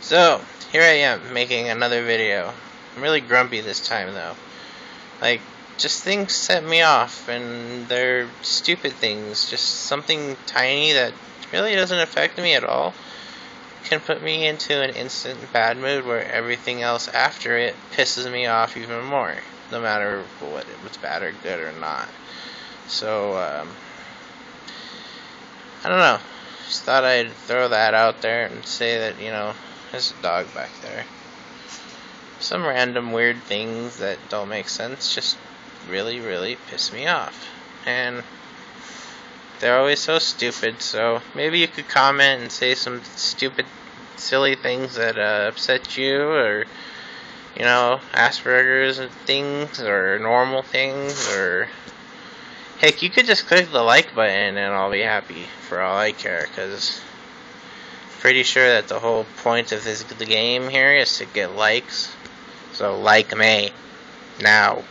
So, here I am, making another video. I'm really grumpy this time, though. Like, just things set me off, and they're stupid things. Just something tiny that really doesn't affect me at all can put me into an instant bad mood where everything else after it pisses me off even more, no matter what it's bad or good or not. So, um, I don't know. Just thought I'd throw that out there and say that, you know, there's a dog back there. Some random weird things that don't make sense just really, really piss me off. And they're always so stupid, so maybe you could comment and say some stupid, silly things that uh, upset you, or, you know, Asperger's and things, or normal things, or. Heck, you could just click the like button and I'll be happy for all I care, because pretty sure that the whole point of this the game here is to get likes. So like me now.